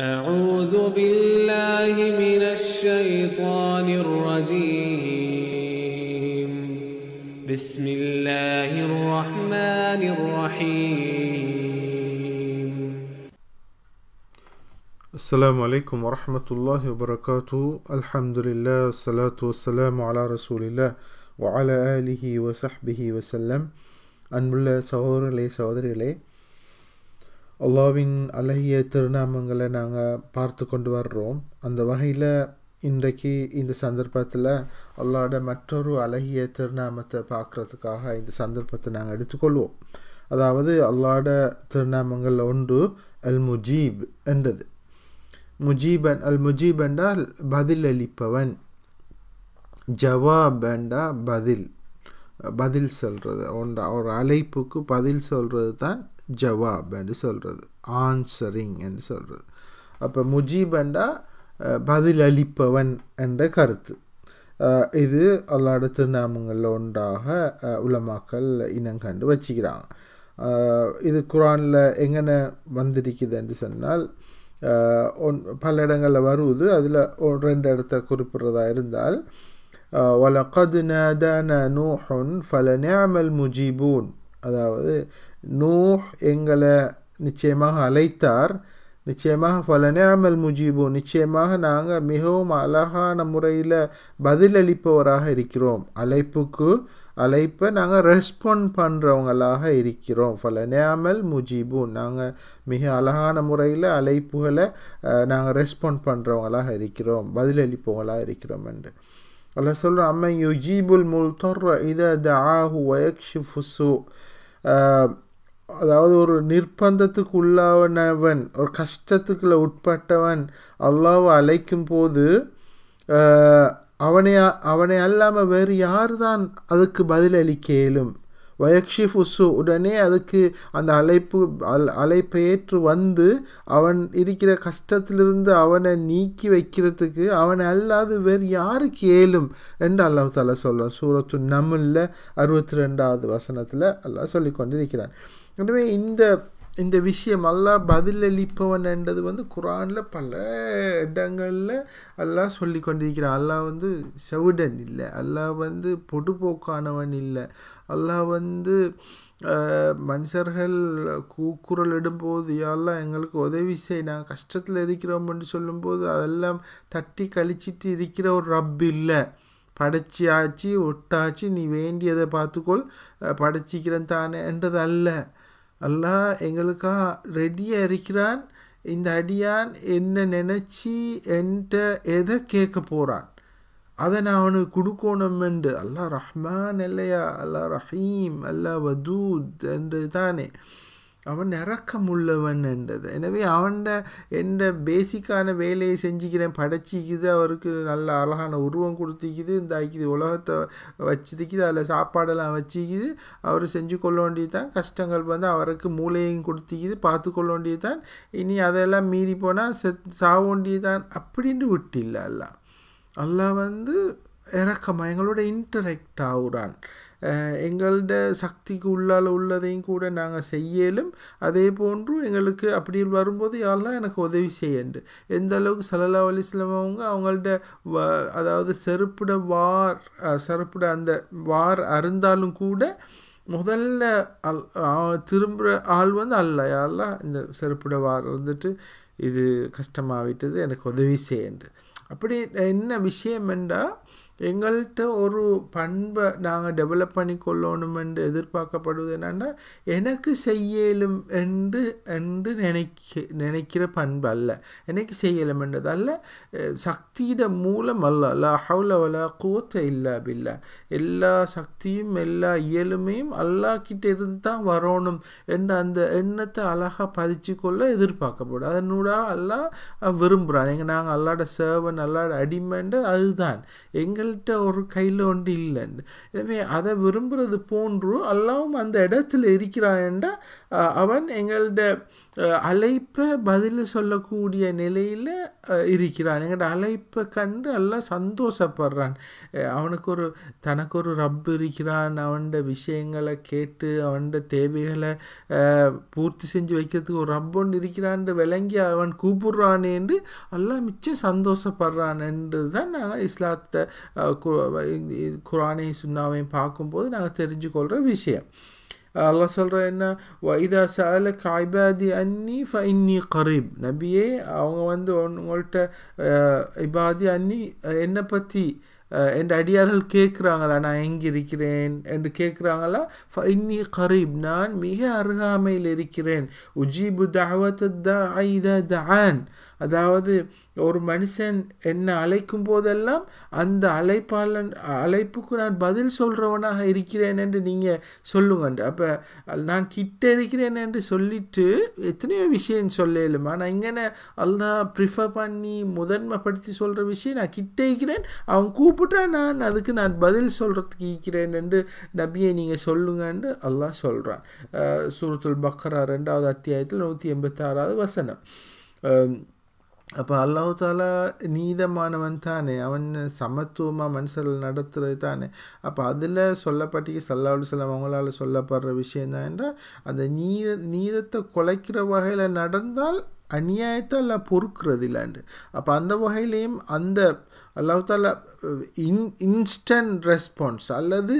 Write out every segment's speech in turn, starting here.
أعوذ بالله من الشيطان الرجيم. بسم الله الرحمن الرحيم. السلام عليكم ورحمة الله وبركاته. الحمد لله والصلاة والسلام على رسول الله وعلى آله وصحبه وسلم. أنبلا سهور لي سهور لي அல்லாவின் அழகிய திருநாமங்களை நாங்கள் பார்த்து கொண்டு வர்றோம். அந்த வகையில் இன்றைக்கு இந்த சந்தர்ப்பத்தில் அல்லாட மற்றொரு அழகிய திருநாமத்தை பார்க்குறதுக்காக இந்த சந்தர்ப்பத்தை நாங்கள் எடுத்துக்கொள்வோம். அதாவது அல்லாட திருநாமங்கள் ஒன்று அல் முஜீப் என்றது. முஜீபன் அல் முஜீப் என்றால் பதில் அளிப்பவன். ஜவாப் என்றா பதில். பதில் சொல்கிறது ஒன்றா ஒரு அழைப்புக்கு பதில் சொல்கிறது தான் ஜவாப் என்று சொல்கிறது ஆன்சரிங் என்று சொல்கிறது அப்போ முஜீப் என்றா பதிலளிப்பவன் என்ற கருத்து. இது அல்லாட திருநாமங்களில் ஒன்றாக உலமாக்கள் இனங்கண்டு வச்சுக்கிறாங்க. இது குரானில் எங்கன வந்திருக்குதுன்னு சொன்னால் ஒன் பல இடங்களில் வருவது அதில் ரெண்டு இடத்த குறிப்பிட்றதா இருந்தால் وَلَقَدْ نَادَانَا نُوحٌ فَلَنِعْمَ الْمُجِيبُونَ அதாவது நூ எங்களை நிச்சயமாக அழைத்தார். நிச்சயமாக ஃபலனேமல் முஜீபு. நிச்சயமாக நாங்கள் மிகவும் அழகான முறையில் பதிலளிப்பவராக இருக்கிறோம். அழைப்புக்கு அழைப்பை நாங்கள் ரெஸ்பாண்ட் பண்ணுறவங்களாக இருக்கிறோம். ஃபலனேமல் முஜீபு. நாங்கள் மிக அழகான முறையில் அழைப்புகளை நாங்கள் ரெஸ்பாண்ட் பண்ணுறவங்களாக இருக்கிறோம். பதிலளிப்பவங்களாக இருக்கிறோம் என்று. அல்லாஹ் சொல்கிற அம்மை யுஜீபுல் முல்தர்ர இத தஆஹு வயக்ஷிஃபு ஃபுசு அதாவது ஒரு நிர்பந்தத்துக்கு உள்ளானவன் ஒரு கஷ்டத்துக்குள்ள உட்பட்டவன் அல்லாவை அழைக்கும் போது அவனை அவனை அல்லாமல் வேறு யார் தான் அதுக்கு பதிலளிக்க இயலும்? வயக்ஷிஃப் உசு உடனே அதுக்கு அந்த அழைப்பு அல் அழைப்பை ஏற்று வந்து அவன் இருக்கிற கஷ்டத்திலிருந்து அவனை நீக்கி வைக்கிறதுக்கு அவனை அல்லாது வேறு யாருக்கு ஏலும் என்று அல்லாஹ் தாலா சொல்கிறான் சூரத்து நம்மில் அறுபத்தி ரெண்டாவது வசனத்தில் அல்லாஹ் சொல்லி கொண்டிருக்கிறான் எனவே இந்த இந்த விஷயம் அல்லாஹ் பதிலளிப்பவன் என்றது வந்து குரானில் பல இடங்களில் அல்லாஹ் சொல்லி கொண்டிருக்கிறான். அல்லாஹ் வந்து செவிடன் இல்லை. அல்லாஹ் வந்து பொடுபோக்கானவன் இல்லை. அல்லாஹ் வந்து மனுஷர்கள் கூக்குரல் இடும்போது யாரெல்லாம் எங்களுக்கு உதவி செய். நாங்கள் கஷ்டத்தில் இருக்கிறோம் என்று சொல்லும்போது அதெல்லாம் தட்டி கழிச்சிட்டு இருக்கிற ஒரு ரப் இல்லை. படைச்சியாச்சு ஒட்டாச்சு. நீ வேண்டியதை பார்த்துக்கொள். படைச்சிக்கிறேன் தானே என்றது அல்ல. அல்லாஹ் எங்களுக்காக ரெடியாக இருக்கிறான். இந்த அடியான் என்ன நினச்சி என்கிட்ட எதை கேட்க போகிறான் அதை நான் அவனுக்கு கொடுக்கணும் என்று. அல்லாஹ் ரஹ்மான் இல்லையா? அல்லாஹ் ரஹீம் அல்லாஹ் வதூத் என்று தானே அவன் இறக்கம் உள்ளவன் என்றது எனவே அவன்ட எந்த பேசிக்கான வேலையை செஞ்சுக்கிறேன் படைச்சிக்குது அவருக்கு நல்ல அழகான உருவம் கொடுத்திக்குது இந்த ஆக்கிது உலகத்தை வச்சிருக்குது அதில் சாப்பாடெல்லாம் வச்சிக்குது. அவர் செஞ்சு கொள்ள வேண்டியது தான் கஷ்டங்கள் வந்து அவருக்கு மூளையும் கொடுத்திக்குது பார்த்து கொள்ள வேண்டியது தான் இனி அதெல்லாம் மீறி போனால் செத் சாக வேண்டியது தான் அப்படின்னு விட்டில்ல அல்லா அல்லா வந்து இறக்கமாக எங்களோட இன்டரெக்ட் ஆகுறான். எங்களோட சக்திக்கு உள்ளால் உள்ளதையும் கூட நாங்கள் செய்யலும். அதே போன்று எங்களுக்கு அப்படி வரும்போது யாரெல்லாம் எனக்கு உதவி செய்யண்டு. எந்த அளவுக்கு சல்லல்லா அலிஸ்லாம் அவங்க அவங்கள்ட்ட வ அதாவது செருப்புட வார் அஹ் செருப்புட அந்த வார் அருந்தாலும் கூட முதல்ல அல் திரும்புகிற ஆள் வந்து அல்ல யாரெல்லாம் இந்த செருப்புட வார் இருந்துட்டு இது கஷ்டமாகிட்டது எனக்கு உதவி செய்யண்டு. அப்படி என்ன விஷயம் என்றால் எங்கள்கிட்ட ஒரு பண்பை நாங்கள் டெவலப் பண்ணி கொள்ளணும் என்று எதிர்பார்க்கப்படுவது என்னென்னா எனக்கு செய்யலும் என்று என்று நினைக்க நினைக்கிற பண்பு அல்ல எனக்கு செய்யலும் என்றது அல்ல சக்தியிட மூலம் அல்ல. அல்லா ஹவுல வலா கூத்த இல்லா பில்லா எல்லா சக்தியும் எல்லா இயலுமையும் அல்லாஹ் கிட்ட இருந்து தான் வரணும் என்ற அந்த எண்ணத்தை அழகாக பதிச்சு கொள்ள எதிர்பார்க்கப்படும் அதனூடாக அல்லா விரும்புகிறான் எங்கள் நாங்கள் அல்லாட சேவன் அல்லாட அடிமெண்டு அதுதான் எங்கள் எங்கள்கிட்ட ஒரு கையில் ஒன்று இல்லைன்னு எனவே அதை விரும்புகிறது போன்று அல்லாவும் அந்த இடத்துல இருக்கிறான்டா அவன் எங்கள்ட அழைப்பை பதில் சொல்லக்கூடிய நிலையில் இருக்கிறான். எங்களோட அழைப்பை கண்டு எல்லாம் சந்தோஷப்படுறான். அவனுக்கு ஒரு தனக்கு ஒரு ரப் இருக்கிறான். அவன்ட விஷயங்களை கேட்டு அவன்ட தேவைகளை பூர்த்தி செஞ்சு வைக்கிறதுக்கு ஒரு ரப் ஒன்று இருக்கிறான்னு விளங்கி அவன் கூப்பிடுறானேன்று எல்லாம் மிச்சம் சந்தோஷப்படுறான் என்று தான் நாங்கள் இஸ்லாத்தை குரானையும் சுண்ணாவையும் பார்க்கும்போது நாங்கள் தெரிஞ்சுக்கொள்கிற விஷயம். அல்லாஹ் சொல்கிற என்ன வைதா சால காய்பாதி அன்னி ஃப இன்னி கரீப் நபியே அவங்க வந்து உங்கள்கிட்ட இபாதி அன்னி என்னை பற்றி என் அடியார்கள் கேட்குறாங்களா நான் எங்கே இருக்கிறேன் என்று கேட்குறாங்களா இன்னி கரீப் நான் மிக அருகாமையில் இருக்கிறேன் உஜீபு தாவத் தான் அதாவது ஒரு மனுஷன் என்னை அழைக்கும் போதெல்லாம் அந்த அழைப்பாளன் அழைப்புக்கு நான் பதில் சொல்கிறவனாக இருக்கிறேன் என்று நீங்கள் சொல்லுங்க அப்போ நான் கிட்ட இருக்கிறேன் என்று சொல்லிட்டு எத்தனையோ விஷயம் சொல்லலும் ஆனால் இங்கே அல்லா ப்ரிஃபர் பண்ணி முதன்மைப்படுத்தி சொல்கிற விஷயம் நான் கிட்ட இருக்கிறேன் அவன் கூப்பிட்டா நான் அதுக்கு நான் பதில் சொல்கிறதுக்கு இருக்கிறேன் என்று நபியை நீங்கள் சொல்லுங்கன்னு அல்லாஹ் சொல்கிறான் சூரத்துல் பக்ரா ரெண்டாவது அத்தியாயத்தில் நூற்றி எண்பத்தாறாவது வசனம். அப்போ அல்லாஹு தாலா நீதமானவன் தானே. அவன் சமத்துவமாக மனுஷர்கள் நடத்துறது தானே. அப்போ அதில் சொல்லப்பட்டிக்கு சல்லாஹ் செல்லம் அவங்களால் சொல்லப்படுற விஷயம் தான் என்றால் அந்த நீத நீதத்தை குலைக்கிற வகையில் நடந்தால் அநியாயத்தை எல்லாம் பொறுக்கிறது இல்லாண்டு அப்போ அந்த வகையிலையும் அந்த அல்லாஹால இன் இன்ஸ்டன்ட் ரெஸ்பான்ஸ் அல்லது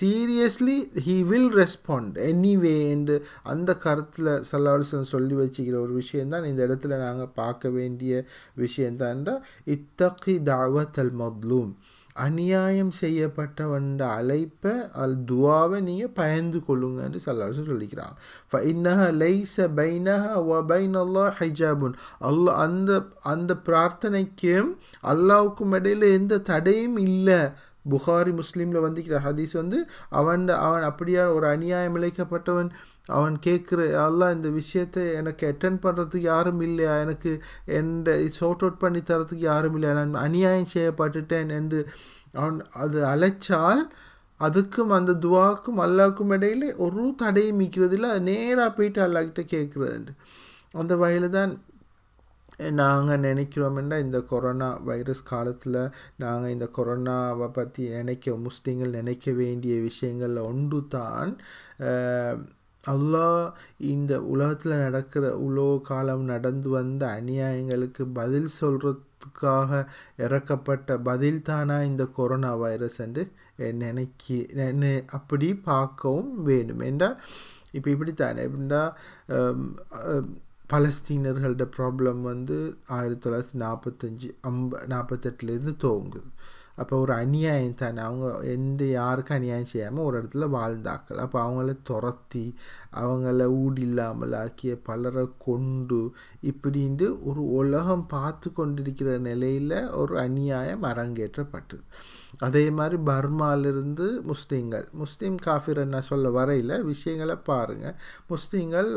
seriously he will respond anyway என்று அந்த கருத்தில் சல்லாஹன் சொல்லி வச்சுக்கிற ஒரு விஷயந்தான் இந்த இடத்துல நாங்கள் பார்க்க வேண்டிய விஷயந்தான்டா இத்தகி தாவத் அல் மத்லூம். அநியாயம் செய்யப்பட்டவன் அழைப்பை அல் துவாவை நீங்கள் பயந்து கொள்ளுங்கன்னு சல்லாஹன் சொல்லிக்கிறாங்க ஃப இன்னஹ லைச பைனஹ வ பைன் அல்லா ஹைஜாபுன். அல்லா அந்த அந்த பிரார்த்தனைக்கும் அல்லாவுக்கும் இடையில எந்த தடையும் இல்லை. புகாரி முஸ்லீமில் வந்துக்கிற ஹதீஸ் வந்து அவன் அவன் அப்படியா ஒரு அநியாயம் இழைக்கப்பட்டவன் அவன் கேட்குற எல்லாம் இந்த விஷயத்தை எனக்கு அட்டன் பண்ணுறதுக்கு யாரும் இல்லையா? எனக்கு எந்த ஷார்ட் அவுட் பண்ணி தரத்துக்கு யாரும் இல்லையா? நான் அநியாயம் செய்யப்பட்டுட்டேன் என்று அவன் அது அழைச்சால் அதுக்கும் அந்த துவாக்கும் அல்லாவுக்கும் இடையில ஒரு தடையும் மிக்கிறது இல்லை அது நேராக போயிட்டு அல்லாக்கிட்ட கேட்குறது அந்த வகையில் தான் நாங்கள் நினைக்கிறோம்னா இந்த கொரோனா வைரஸ் காலத்தில் நாங்கள் இந்த கொரோனாவை பற்றி நினைக்க முஸ்லீம்கள் நினைக்க வேண்டிய விஷயங்கள் ஒன்று தான் அல்லாஹ் இந்த உலகத்தில் நடக்கிற உலோ காலம் நடந்து வந்த அநியாயங்களுக்கு பதில் சொல்கிறதுக்காக இறக்கப்பட்ட பதில் தானா இந்த கொரோனா வைரஸ் என்று நினைக்கி அப்படி பார்க்கவும் வேணும் என்றால் இப்போ இப்படித்தானே? எப்படின்னா பலஸ்தீனர்களோட ப்ராப்ளம் வந்து ஆயிரத்தி தொள்ளாயிரத்தி நாற்பத்தஞ்சு ஐம்ப நாற்பத்தெட்டுலேருந்து துவங்குது. அப்போ ஒரு அநியாயம் தானே. அவங்க எந்த யாருக்கும் அநியாயம் செய்யாமல் ஒரு இடத்துல வாழ்ந்தாக்கள் அப்போ அவங்கள துரத்தி அவங்கள ஊடி இல்லாமல் ஆக்கிய பலரை கொண்டு இப்படின்ட்டு ஒரு உலகம் பார்த்து கொண்டிருக்கிற நிலையில் ஒரு அநியாயம் அரங்கேற்றப்பட்டது. அதே மாதிரி பர்மாலிருந்து முஸ்லீம்கள் முஸ்லீம் காஃபிர் என்ன சொல்ல வரையில் விஷயங்களை பாருங்கள் முஸ்லீம்கள்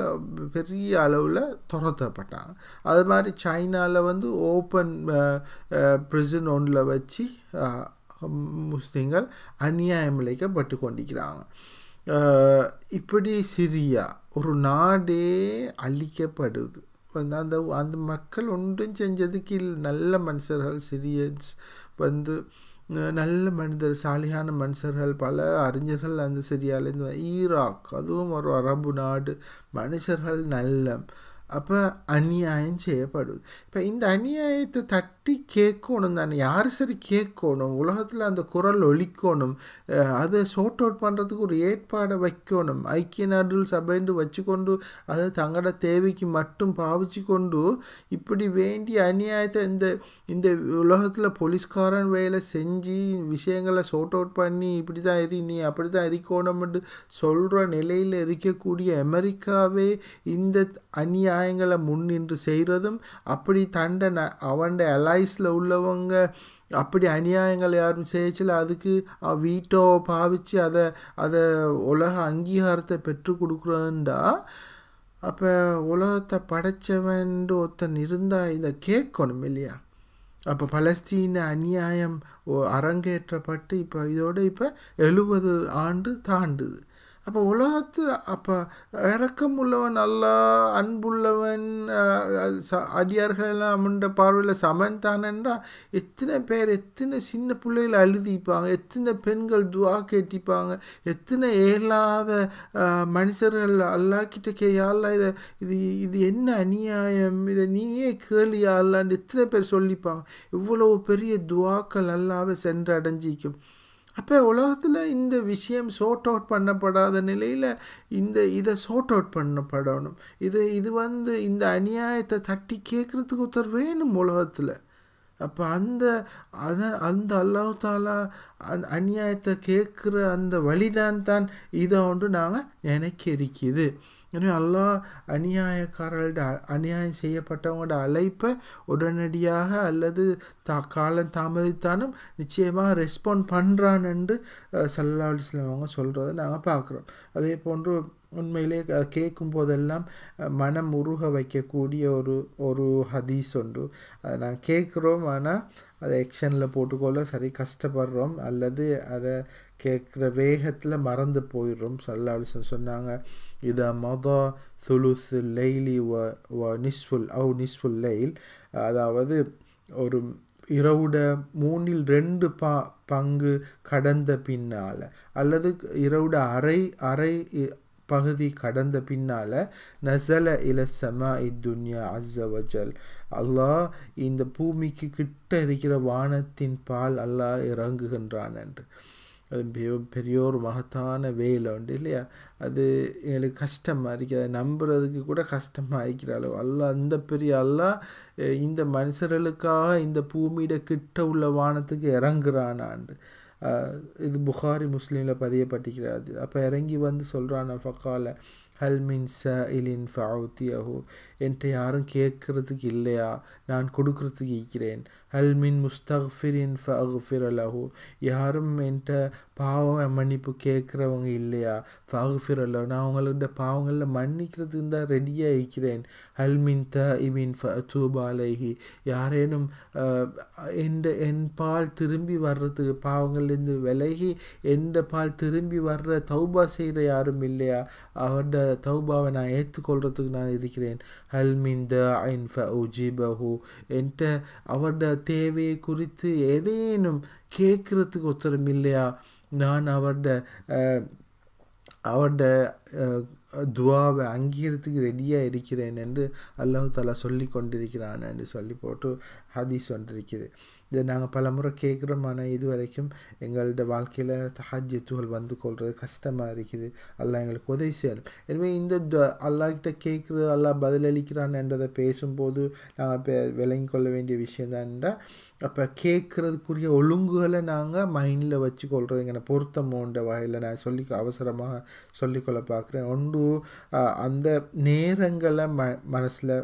பெரிய அளவில் துரத்தப்பட்டாங்க. அது மாதிரி சைனாவில் வந்து ஓப்பன் ப்ரிசன் ஒன்றில் வச்சு முஸ்லீம்கள் அநியாயம் இழைக்கப்பட்டு கொண்டிருக்கிறாங்க இப்படி சிரியா ஒரு நாடே அழிக்கப்படுது. அந்த அந்த மக்கள் ஒன்றும் செஞ்சதுக்கு நல்ல மனுஷர்கள் சிரியன்ஸ் வந்து நல்ல மனிதர் சாலியான மனுஷர்கள் பல அறிஞர்கள் அந்த சிரியாலேருந்து ஈராக் அதுவும் ஒரு அரபு நாடு மனுஷர்கள் நல்ல அப்போ அநியாயம் செய்யப்படுது. இப்போ இந்த அநியாயத்தை தட் தட்டி கேட்கணும் தானே? யார் சரி கேட்கணும்? உலகத்தில் அந்த குரல் ஒழிக்கணும் அதை சோர்ட் அவுட் பண்ணுறதுக்கு ஒரு ஏற்பாடை வைக்கணும். ஐக்கிய நாடுகள் சபைந்து வச்சுக்கொண்டு அதை தங்களோட தேவைக்கு மட்டும் பாவிச்சு கொண்டு இப்படி வேண்டிய அநியாயத்தை இந்த இந்த உலகத்தில் போலீஸ்காரன் வேலை செஞ்சு விஷயங்களை சோர்ட் அவுட் பண்ணி இப்படி தான் எரி நீ அப்படி தான் எரிக்கணும்னு சொல்கிற நிலையில் இருக்கக்கூடிய அமெரிக்காவே இந்த அநியாயங்களை முன்னின்று செய்கிறதும் அப்படி தண்டனை அவன் அலைஸில் உள்ளவங்க அப்படி அநியாயங்கள் யாரும் செய்யச்சில் அதுக்கு வீட்டோ பாவிச்சு அதை அதை உலக அங்கீகாரத்தை பெற்று கொடுக்குறோண்டா அப்போ உலகத்தை படைச்சவன் ஒருத்தன் இருந்தால் இதை கேட்கணும் இல்லையா? அப்போ பலஸ்தீன அநியாயம் அரங்கேற்றப்பட்டு இப்போ இதோடு இப்போ எழுபது ஆண்டு தாண்டுது. அப்போ உலகத்து அப்போ இறக்கம் உள்ளவன் நல்லா அன்புள்ளவன் ச- அடியார்கள் எல்லாம் பார்வையில் சமன் தானேண்டா எத்தனை பேர் எத்தனை சின்ன பிள்ளைகள் அழுதிப்பாங்க எத்தனை பெண்கள் துவா கேட்டிப்பாங்க எத்தனை இயலாத மனுஷர்கள் அல்லாக்கிட்ட கே இதை இது இது என்ன அநியாயம்? இதை நீயே கேளியா யாழ்லான்னு எத்தனை பேர் சொல்லிப்பாங்க. இவ்வளோ பெரிய துவாக்கள் அல்லாவே சென்று அடைஞ்சிக்கும் அப்போ உலகத்தில் இந்த விஷயம் சோர்ட் அவுட் பண்ணப்படாத நிலையில் இந்த இதை சோர்ட் அவுட் பண்ணப்படணும். இது இது வந்து இந்த அநியாயத்தை தட்டி கேட்குறதுக்கு ஒருத்தர் வேணும் உலகத்தில். அப்போ அந்த அதை அந்த அல்லாஹ் தாலா அந்த அநியாயத்தை கேட்குற அந்த வழிதான் தான் இதை ஒன்று நாங்கள் நினைக்க இருக்குது எனவே அல்லாஹ் அநியாயக்காரர்களோட அநியாயம் செய்யப்பட்டவங்களோட அழைப்பை உடனடியாக அல்லது தா காலம் தாமதித்தாலும் நிச்சயமாக ரெஸ்பாண்ட் பண்ணுறான் என்று சல்லா அலிஸ்லாம் அவங்க சொல்கிறத நாங்கள் பார்க்குறோம். அதே போன்று உண்மையிலே கேட்கும் போதெல்லாம் மனம் உருக வைக்கக்கூடிய ஒரு ஒரு ஹதீஸ் உண்டு. அதை நான் கேட்குறோம் ஆனால் அதை எக்ஷனில் போட்டுக்கொள்ள சரி கஷ்டப்படுறோம் அல்லது அதை கேட்குற வேகத்தில் மறந்து போயிடுறோம். சல்லா சொன்னாங்க இதை மொத சுலுசு லெய்லி வ வ நிஸ்ஃபுல் அவு நிஸ்ஃபுல் லெயில் அதாவது ஒரு இரவுட மூணில் ரெண்டு பா பங்கு கடந்த பின்னால் அல்லது இரவுட அரை அரை பகுதி கடந்த பின்னால் நசல இலசமா இத்துன்யா அஸ்ஸவஜல் அல்லாஹ் இந்த பூமிக்கு கிட்ட இருக்கிற வானத்தின் பால் அல்லாஹ் இறங்குகின்றான் என்று. அது பெரிய பெரிய ஒரு மகத்தான வேலை உண்டு இல்லையா? அது எங்களுக்கு கஷ்டமாக இருக்குது. அதை நம்புறதுக்கு கூட கஷ்டமாக இருக்கிற அளவு. அல்லாஹ் அந்த பெரிய அல்லாஹ் இந்த மனுஷர்களுக்காக இந்த பூமியிட கிட்ட உள்ள வானத்துக்கு இறங்குறானாண்டு. இது புகாரி முஸ்லீமில் பதியப்பட்டிருக்கிறது. அப்போ இறங்கி வந்து சொல்கிறான் ஃபக்கால ஹல்மின் ச இலின் ஃபவுத்தியஹு என்கிட்ட யாரும் கேட்கறதுக்கு இல்லையா? நான் கொடுக்கறதுக்கு இருக்கிறேன். ஹல்மின் முஸ்தஃபிரின் ஃபஃபிர் அலஹு யாரும் என்கிட்ட பாவம் மன்னிப்பு கேட்குறவங்க இல்லையா? ஃபஃபிர் அலஹு நான் அவங்களோட பாவங்களில் மன்னிக்கிறதுக்கு தான் ரெடியாக இருக்கிறேன். ஹல்மின் த இமின் ஃபூபாலைஹி யாரேனும் எந்த என் பால் திரும்பி வர்றதுக்கு பாவங்கள்லேருந்து விலகி எந்த பால் திரும்பி வர்ற தௌபா செய்கிற யாரும் இல்லையா? அவரோட தௌபாவை நான் ஏற்றுக்கொள்கிறதுக்கு நான் இருக்கிறேன். ஹல் மின் த ஐன் பஹு என்கிட்ட அவரோட தேவையை குறித்து ஏதேனும் கேட்குறதுக்கு ஒருத்தரும் இல்லையா? நான் அவரோட அஹ், அவரோட துவாவை அங்கீகரித்துக்கு ரெடியாக இருக்கிறேன் என்று அல்லாஹு தாலா சொல்லி கொண்டிருக்கிறான் என்று சொல்லி போட்டு ஹதீஸ் வந்திருக்குது. இதை நாங்கள் பல முறை கேட்குறோம். ஆனால் இது வரைக்கும் எங்களோட வாழ்க்கையில் தஹஜத்துகள் வந்து கொள்வது கஷ்டமாக இருக்குது. அல்லா எங்களுக்கு உதவி செய்யணும். எனவே இந்த அல்லாக்கிட்ட கேட்குறது அல்லா பதிலளிக்கிறான் என்றதை பேசும்போது நாங்கள் இப்போ விளங்கி கொள்ள வேண்டிய விஷயம் தான் அப்போ கேட்குறதுக்குரிய ஒழுங்குகளை நாங்கள் மைண்டில் வச்சு கொள்றதுங்கிற பொருத்தமோன்ற வகையில் நான் சொல்லி அவசரமாக சொல்லிக்கொள்ள பார்க்குறேன். ஒன்று அந்த நேரங்களை ம மனசில்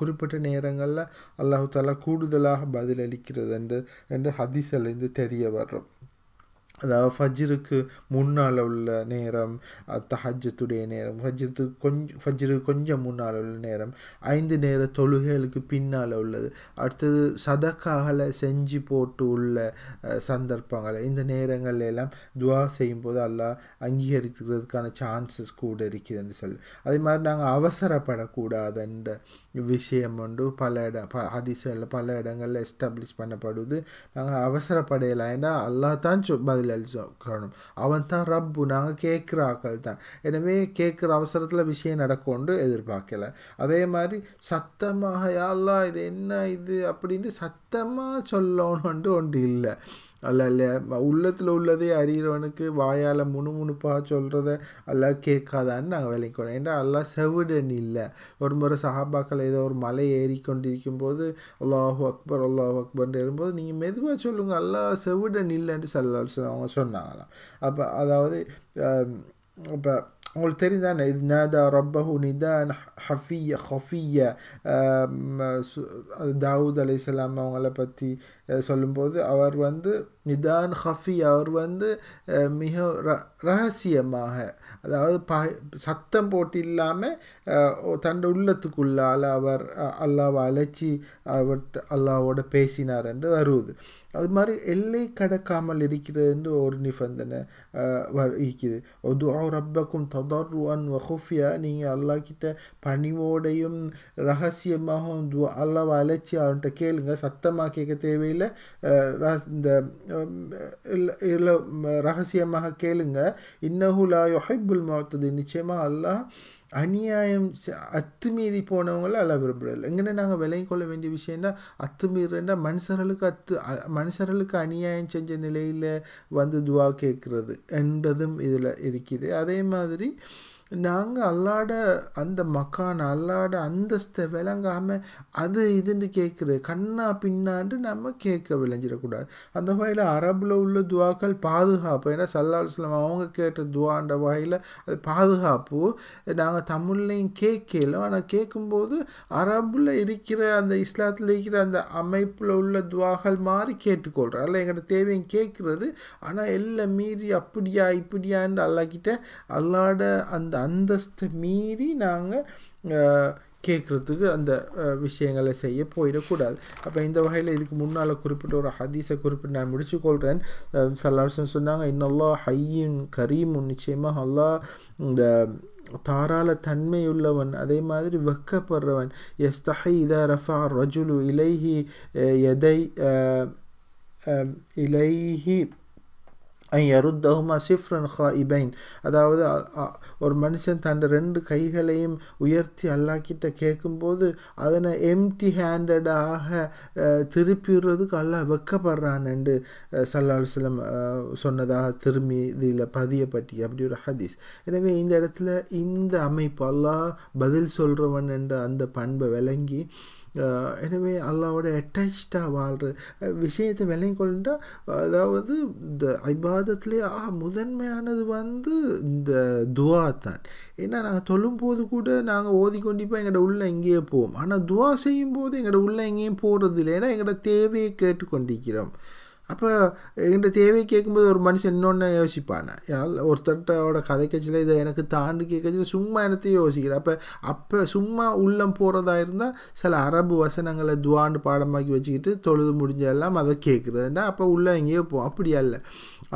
குறிப்பிட்ட நேரங்களில் அல்லாஹு தாலா கூடுதலாக பதிலளிக்கிறது என்று என்று ஹதிசலேருந்து தெரிய வர்றோம். அதாவது ஃபஜ்ருக்கு முன்னால் உள்ள நேரம் தஹஜத்துடைய நேரம் ஃபஜ்ருக்கு கொஞ்சம் ஃபஜ்ருக்கு கொஞ்சம் முன்னால் உள்ள நேரம் ஐந்து நேர தொழுகைகளுக்கு பின்னால் உள்ளது. அடுத்தது சதக்காகலை செஞ்சு போட்டு உள்ள சந்தர்ப்பங்கள். இந்த நேரங்கள் எல்லாம் துவா செய்யும்போது அல்லாஹ் அங்கீகரிக்கிறதுக்கான சான்சஸ் கூட இருக்குதுன்னு சொல்லி. அதே மாதிரி நாங்கள் அவசரப்படக்கூடாதுன்ற விஷயம் உண்டு. பல இடம் ப ஹதீஸில் பல இடங்களில் எஸ்டாப்ளிஷ் பண்ணப்படுது. நாங்கள் அவசரப்படையலாம் ஏன்னா அல்லாஹ் தான் பதில் பதில் சொல்லணும் அவன் தான் ரப்பு நாங்கள் கேட்குற ஆக்கள் தான் எனவே கேட்குற அவசரத்தில் விஷயம் நடக்கும்னு எதிர்பார்க்கல அதே மாதிரி சத்தமாக யாழ்லா இது என்ன இது அப்படின்னு சத்தமாக சொல்லணுன்ட்டு ஒன்று இல்லை அல்ல இல்லை உள்ளத்தில் உள்ளதே அறிகிறவனுக்கு வாயால் முணுமுணுப்பாக சொல்கிறத எல்லாம் கேட்காதான்னு நாங்கள் விளைக்கணும் ஏன்னா எல்லாம் செவிடன் இல்லை ஒரு முறை சஹாபாக்கள் ஏதோ ஒரு மலை ஏறிக்கொண்டிருக்கும் போது அல்லாஹு அக்பர் அல்லாஹு அக்பர்னு இருக்கும்போது நீங்கள் மெதுவாக சொல்லுங்கள் எல்லாம் செவிடன் இல்லைன்ட்டு சொல்ல அவங்க சொன்னாங்களாம். அப்போ அதாவது இப்போ உங்களுக்கு தெரியுதானே இது நாதா ரப்பஹு நிதான் ஹஃபிய ஹஃபிய தாவூத் அலைசலாம் அவங்கள பற்றி சொல்லும்போது அவர் வந்து நிதான் ஹஃபி அவர் வந்து மிக ர- ரகசியமாக அதாவது ப சத்தம் போட்டு இல்லாமல் தன் உள்ளத்துக்குள்ளால் அவர் அல்லாவை அழைச்சி அவர் அல்லாவோட பேசினார் என்று வருவது அது மாதிரி எல்லை கடக்காமல் இருக்கிறது என்று ஒரு நிபந்தனை அஹ், வ- இருக்குது ஒதுஆ ரப்பக்கும் ததர்ருவன் வஹுஃபியா நீங்கள் அல்லாஹ் கிட்ட பணிவோடையும் ரகசியமாகவும் அல்லாவை அழைச்சி அவன்கிட்ட கேளுங்க சத்தமாக கேட்க தேவையில்லை இந்த இல்லை இல்லை ரகசியமாக கேளுங்க. இன்னஹுலா யொஹைபுல் மௌத்தது நிச்சயமாக அல்லாஹ் அநியாயம் செ- அத்துமீறி போனவங்கள அல்ல விரும்புறதில்லை. எங்கன்னா நாங்கள் விலை கொள்ள வேண்டிய விஷயம்னா அத்துமீறா மனுஷர்களுக்கு அத்து மனுஷர்களுக்கு அநியாயம் செஞ்ச நிலையில் வந்து துவா கேட்குறது. என்றதும் இதில் இருக்குது. அதே மாதிரி நாங்கள் அல்லாட அந்த மக்கான அல்லாட அந்தஸ்தை விளங்காமல் அது இதுன்னு கேட்குறது கண்ணா பின்னாண்டு நம்ம கேட்க விளைஞ்சிடக்கூடாது. அந்த வகையில் அரபில் உள்ள துவாக்கள் பாதுகாப்பு. ஏன்னா சல்லா அவங்க கேட்ட துவான்ற வகையில் அது பாதுகாப்பு. நாங்கள் தமிழ்லையும் கேட்கல. ஆனால் கேட்கும்போது அரபில் இருக்கிற அந்த இஸ்லாத்தில் இருக்கிற அந்த அமைப்பில் உள்ள துவாக்கள் மாதிரி கேட்டுக்கொள்கிறோம் அல்ல எங்களோட தேவையும் கேட்குறது ஆனால் எல்லாம் மீறி அப்படியா இப்படியான்னு அல்லாக்கிட்ட அல்லாட அந்த அந்தஸ்தை மீறி நாங்கள் கேட்குறதுக்கு அந்த விஷயங்களை செய்ய போயிடக்கூடாது. அப்போ இந்த வகையில் இதுக்கு முன்னால் குறிப்பிட்ட ஒரு ஹதீஸை குறிப்பிட்டு நான் முடிச்சுக்கொள்கிறேன் சல்லாசன் சொன்னாங்க இன்னல்லா ஹையும் கரீமும் நிச்சயமாக அல்லா இந்த தாராள தன்மையுள்ளவன் அதே மாதிரி வெக்கப்படுறவன். எஸ்தஹை இதா ரஃபா ரஜுலு இலைஹி எதை இலைஹி ஐயருத்தகுமா சிஃப்ரன் ஹா இபைன் அதாவது ஒரு மனுஷன் தன் ரெண்டு கைகளையும் உயர்த்தி அல்லாக்கிட்ட கேட்கும்போது அதனை எம்டி ஹேண்டடாக திருப்பிடுறதுக்கு அல்லா வெக்கப்படுறான் என்று சல்லா சொன்னதாக திரும்பி இதில் பதியப்பட்டி அப்படி ஒரு ஹதீஸ். எனவே இந்த இடத்துல இந்த அமைப்பு அல்லாஹ் பதில் சொல்கிறவன் என்ற அந்த பண்பை விளங்கி எனவே அல்லாவோட அட்டாச்சாக வாழ்கிற விஷயத்தை விளங்கி கொண்டா அதாவது இந்த ஐபாதத்துலேயே ஆ முதன்மையானது வந்து இந்த துவா தான். ஏன்னா நாங்கள் தொழும்போது கூட நாங்கள் ஓதி ஓதிக்கொண்டிப்போம் எங்களோட உள்ள எங்கேயே போவோம். ஆனால் துவா செய்யும் போது எங்களோட உள்ள எங்கேயும் போகிறது இல்லை ஏன்னா எங்களோட தேவையை கேட்டுக்கொண்டிருக்கிறோம். அப்போ என்கிட்ட தேவை கேட்கும்போது ஒரு மனுஷன் இன்னொன்று யோசிப்பானே? ஒருத்தட்டோட கதை கட்சியில் இதை எனக்கு தாண்டி கேட்கச்சு சும்மா என்னத்தையும் யோசிக்கிறேன் அப்போ அப்போ சும்மா உள்ளம் போகிறதா இருந்தால் சில அரபு வசனங்களை துவாண்டு பாடமாக்கி வச்சுக்கிட்டு தொழுது முடிஞ்செல்லாம் அதை கேட்குறதுன்னா அப்போ உள்ளே எங்கேயோ போ அப்படியா இல்லை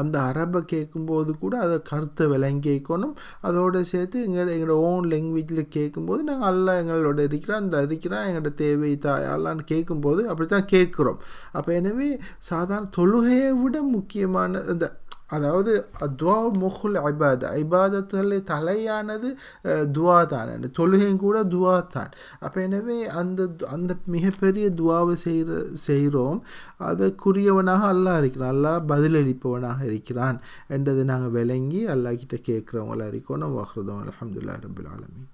அந்த அரபை கேட்கும்போது கூட அதை கருத்தை விளங்கிக்கணும். அதோடு சேர்த்து எங்கள் எங்களோட ஓன் லாங்குவேஜில் கேட்கும்போது நாங்கள் எல்லாம் எங்களோட இருக்கிறோம் அந்த இருக்கிறோம் எங்களோட தேவை தா அல்லான்னு கேட்கும்போது அப்படி தான் கேட்குறோம். அப்போ எனவே சாதாரண தொழுகையை விட முக்கியமான இந்த அதாவது துவா முகுல் ஐபாத் ஐபாதத்தில் தலையானது துவா தான் அந்த தொழுகையும் கூட துவா தான் அப்போ எனவே அந்த து- அந்த மிகப்பெரிய துவாவை செய்கிற செய்கிறோம் அதற்குரியவனாக அல்லாஹ் இருக்கிறான். அல்லாஹ் பதிலளிப்பவனாக இருக்கிறான். என்றதை நாங்கள் விளங்கி அல்லாஹ் கிட்ட கேட்குறவங்களா நம்ம வஹ்ரதம். அலமதுல்லா ரபுல் ஆலமீன்.